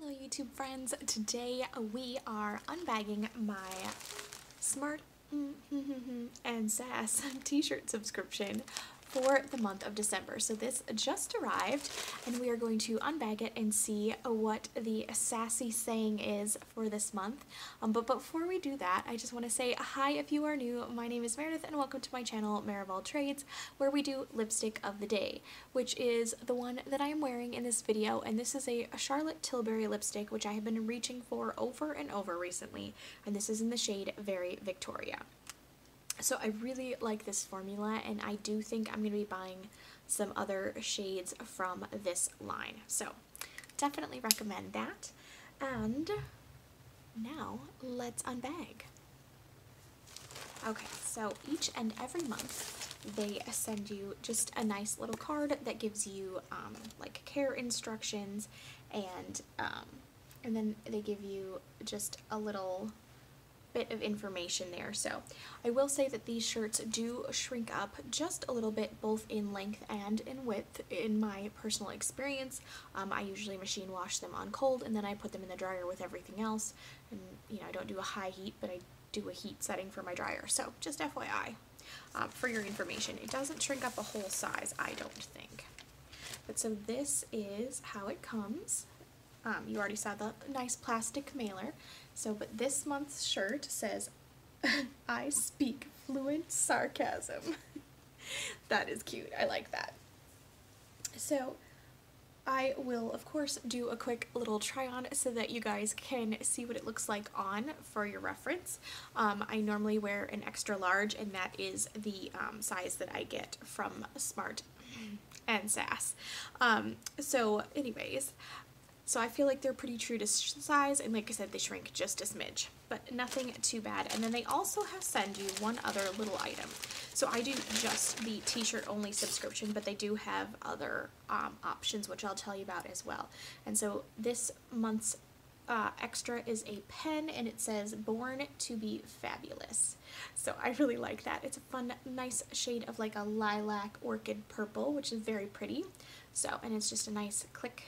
Hello YouTube friends, today we are unbagging my Smart mm, and Sass t-shirt subscription for the month of December. So this just arrived and we are going to unbag it and see what the sassy saying is for this month. Um, but before we do that, I just want to say hi if you are new. My name is Meredith and welcome to my channel Mere of all Trades where we do lipstick of the day, which is the one that I am wearing in this video and this is a Charlotte Tilbury lipstick which I have been reaching for over and over recently and this is in the shade Very Victoria. So I really like this formula and I do think I'm going to be buying some other shades from this line. So definitely recommend that. And now let's unbag. Okay, so each and every month they send you just a nice little card that gives you um, like care instructions and um, and then they give you just a little bit of information there. So I will say that these shirts do shrink up just a little bit both in length and in width in my personal experience. Um, I usually machine wash them on cold and then I put them in the dryer with everything else. And you know, I don't do a high heat, but I do a heat setting for my dryer. So just FYI um, for your information. It doesn't shrink up a whole size, I don't think. But so this is how it comes. Um, you already saw the nice plastic mailer. So, but this month's shirt says, I speak fluent sarcasm. that is cute. I like that. So, I will, of course, do a quick little try on so that you guys can see what it looks like on for your reference. Um, I normally wear an extra large, and that is the um, size that I get from Smart and Sass. Um, so anyways, so I feel like they're pretty true to size, and like I said, they shrink just a smidge, but nothing too bad. And then they also have send you one other little item. So I do just the t-shirt only subscription, but they do have other um, options, which I'll tell you about as well. And so this month's uh, extra is a pen and it says born to be fabulous so I really like that it's a fun nice shade of like a lilac orchid purple which is very pretty so and it's just a nice click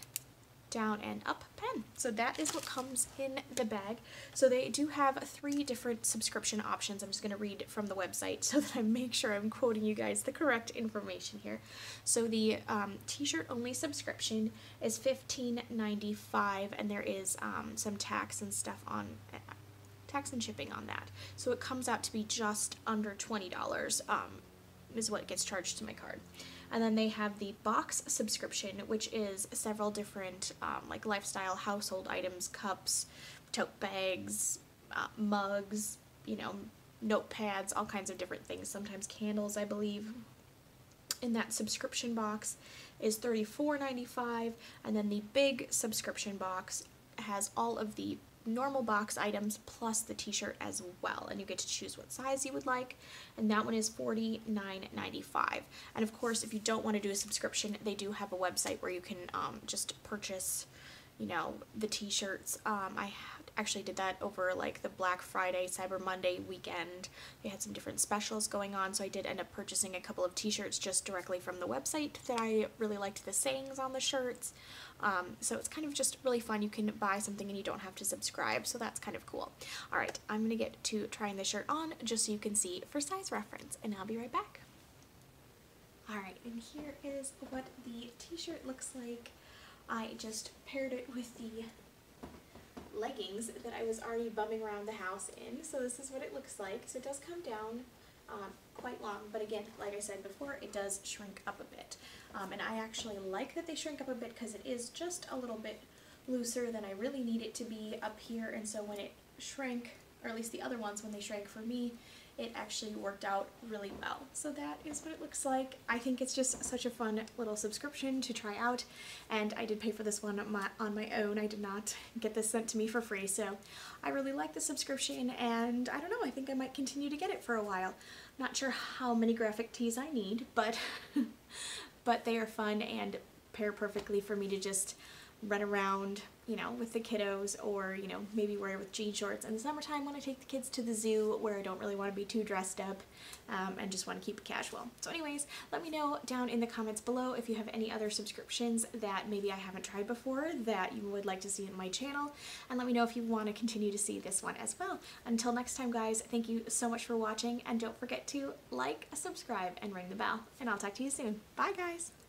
down and up pen. So that is what comes in the bag. So they do have three different subscription options. I'm just going to read from the website so that I make sure I'm quoting you guys the correct information here. So the um, t-shirt only subscription is $15.95 and there is um, some tax and stuff on tax and shipping on that. So it comes out to be just under $20 um, is what gets charged to my card. And then they have the box subscription, which is several different um, like lifestyle household items, cups, tote bags, uh, mugs, you know, notepads, all kinds of different things. Sometimes candles, I believe. In that subscription box is $34.95, and then the big subscription box has all of the normal box items plus the t-shirt as well. And you get to choose what size you would like. And that one is $49.95 and of course if you don't want to do a subscription they do have a website where you can um, just purchase you know the t-shirts. Um, I actually did that over like the Black Friday, Cyber Monday weekend. They had some different specials going on, so I did end up purchasing a couple of t-shirts just directly from the website that I really liked the sayings on the shirts. Um, so it's kind of just really fun. You can buy something and you don't have to subscribe, so that's kind of cool. Alright, I'm going to get to trying the shirt on just so you can see for size reference, and I'll be right back. Alright, and here is what the t-shirt looks like. I just paired it with the leggings that I was already bumming around the house in. So this is what it looks like. So it does come down um, quite long, but again, like I said before, it does shrink up a bit. Um, and I actually like that they shrink up a bit because it is just a little bit looser than I really need it to be up here. And so when it shrank, or at least the other ones when they shrank for me, it actually worked out really well. So that is what it looks like. I think it's just such a fun little subscription to try out and I did pay for this one on my, on my own. I did not get this sent to me for free so I really like the subscription and I don't know, I think I might continue to get it for a while. Not sure how many graphic tees I need but, but they are fun and pair perfectly for me to just run around, you know, with the kiddos or, you know, maybe wear it with jean shorts. In the summertime when I take the kids to the zoo where I don't really want to be too dressed up um, and just want to keep it casual. So anyways, let me know down in the comments below if you have any other subscriptions that maybe I haven't tried before that you would like to see in my channel. And let me know if you want to continue to see this one as well. Until next time guys, thank you so much for watching and don't forget to like, subscribe, and ring the bell. And I'll talk to you soon. Bye guys!